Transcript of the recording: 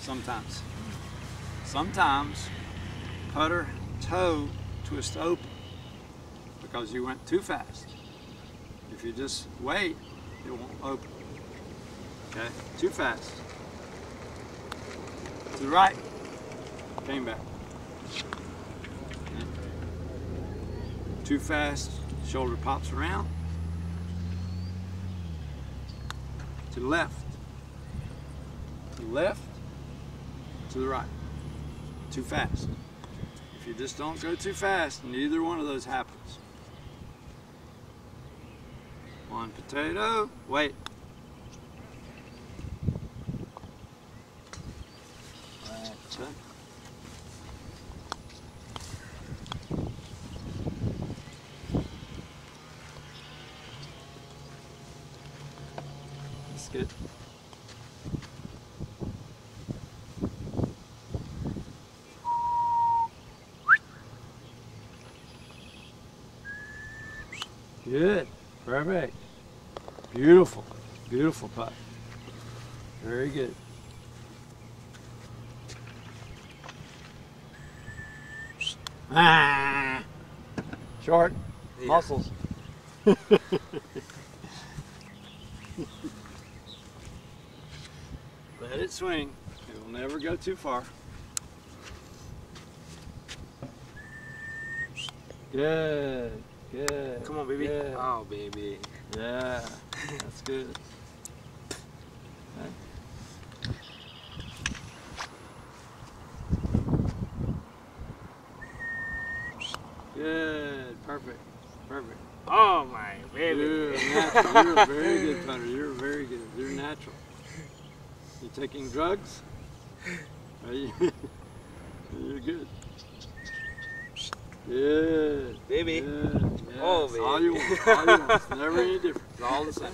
sometimes. Sometimes putter toe twist open because you went too fast. If you just wait, it won't open. Okay, too fast. To the right, came back. Too fast, shoulder pops around. To the left, to the left, to the right. Too fast. If you just don't go too fast, neither one of those happens. One potato, wait. That's good. Good. Perfect. Beautiful. Beautiful putt. Very good. Ah. Short. Yeah. Muscles. Let it swing. It will never go too far. Good. Good. Come on, baby. Good. Oh, baby. Yeah, that's good. Good, perfect, perfect. Oh, my You're, baby. natural. You're a very good putter. You're very good. You're natural. You taking drugs? Are you? You're good. Good. Baby. Good. Oh, Yes, All you want. All you want. It's never any different. It's all the same.